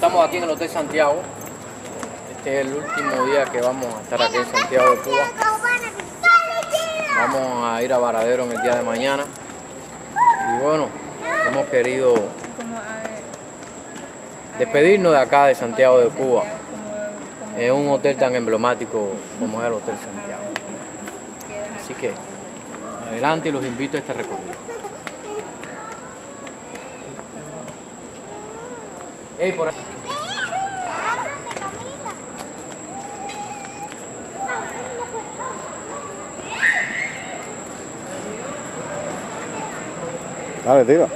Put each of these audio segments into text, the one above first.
estamos aquí en el Hotel Santiago. Este es el último día que vamos a estar aquí en Santiago de Cuba. Vamos a ir a Varadero en el día de mañana. Y bueno, hemos querido despedirnos de acá de Santiago de Cuba. En un hotel tan emblemático como es el Hotel Santiago. Así que adelante y los invito a este recorrido. Ey, por ahí. Dale, tira.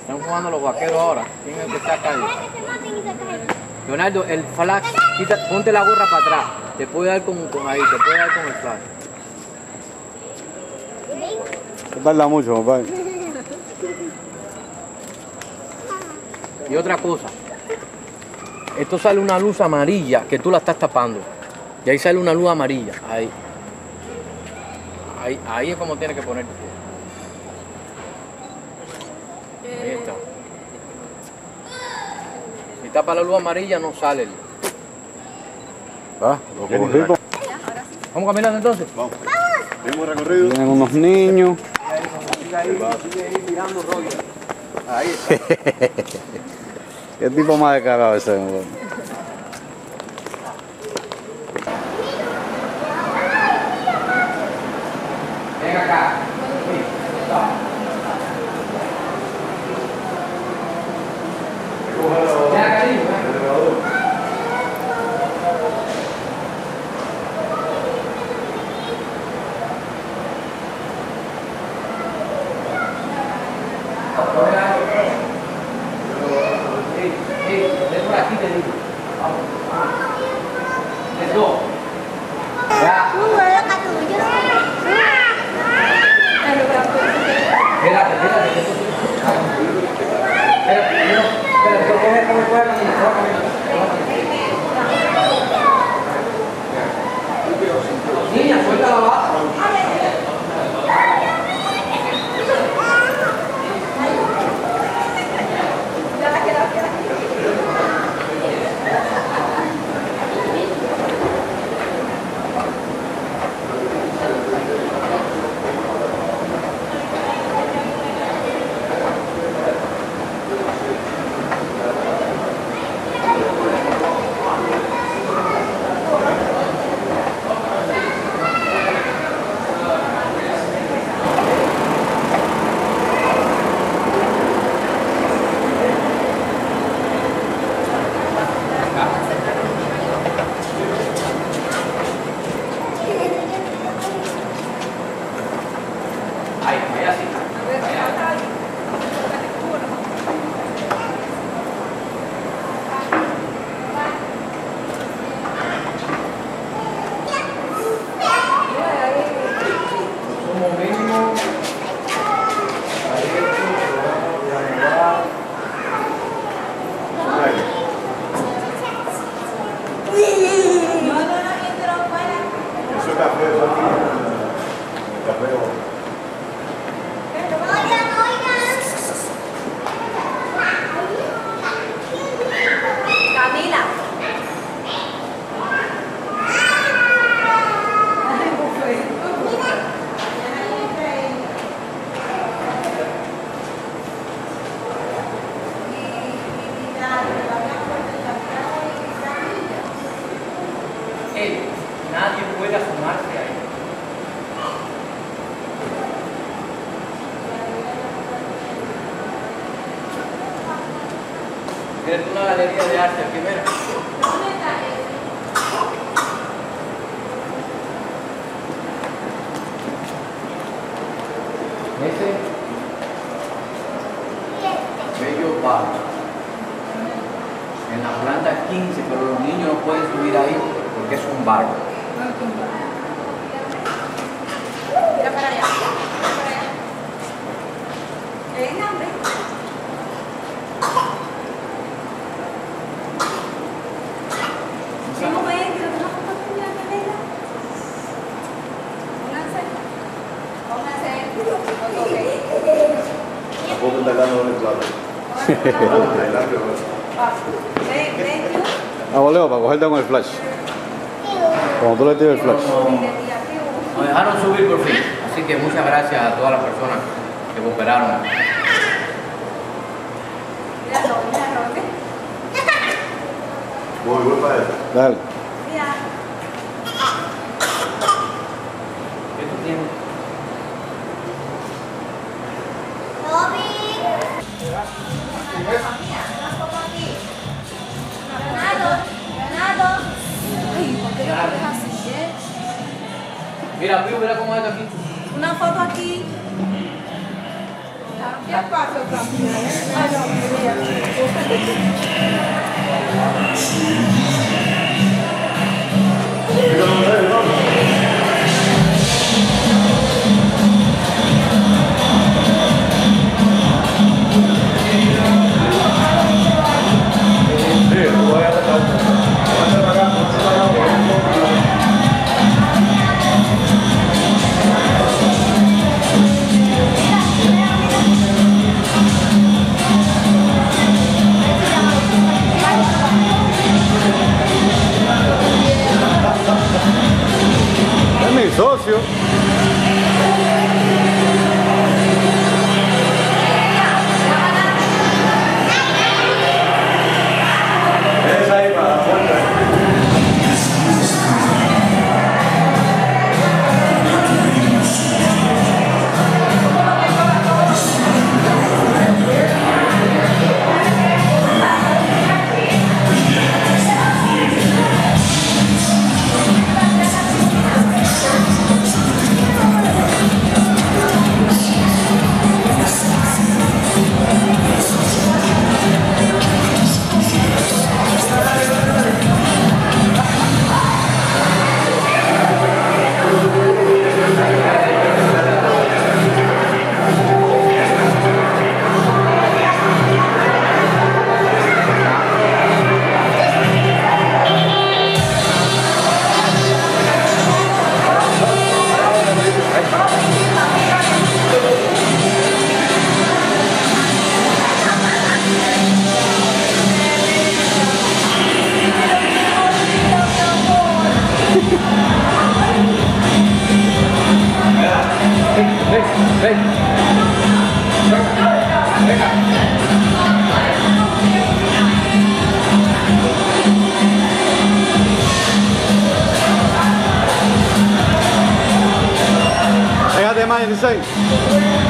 Están jugando los vaqueros ahora. ¿Quién es el que está acá? Leonardo, el flash, quita- ponte la gorra para atrás. Te puede dar con, con ahí, te puede dar con el flash. No tarda mucho, compadre. Y otra cosa, esto sale una luz amarilla que tú la estás tapando. Y ahí sale una luz amarilla. Ahí. Ahí, ahí es como tienes que ponerte. Ahí está. Si tapa la luz amarilla no sale. Va. ¿Vamos caminando entonces? Mismo recorrido. Vienen unos niños. Sigue ahí, sigue ahí tirando rollo. Ahí está. ¿Qué tipo más descarado ese? compadre? Ven acá. Ven ¿Quieres una galería de arte primero? Ese bello bar en la planta 15, pero los niños no pueden subir ahí porque es un barco. Mira para allá. Mira para allá. ¿Tienen hambre? ¿Cómo ven? ¿Quiero una foto tuya, Camila? Pónganse. Pónganse. Ok. Tampoco está dando el plato. Ven, ven tú. Vamos, Leo, para cogerte con el flash. Cuando tú le tires el flash. Nos dejaron subir por fin. Así que muchas gracias a todas las personas que cooperaron. Míralo, míralo, ¿ves? Voy, voy para eso. Dale. Mira. ¿Qué tú tienes? Cómo aquí. Una foto aquí. ¿Qué pasa, Ay, no, Pégate más 16. Aquí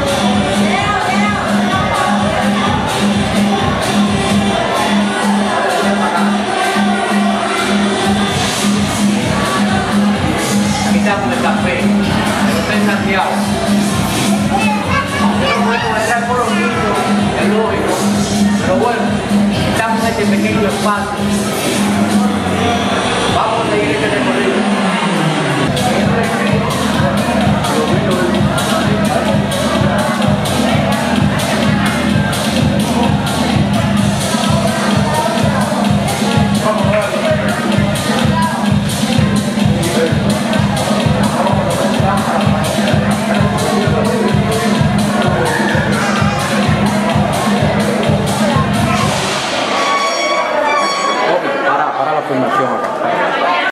estamos en este pequeño espacio. Vamos a seguir